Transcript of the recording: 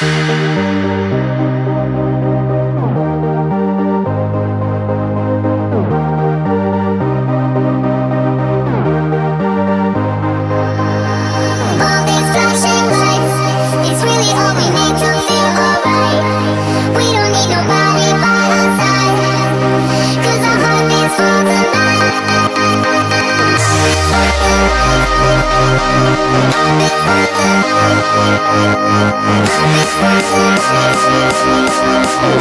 Música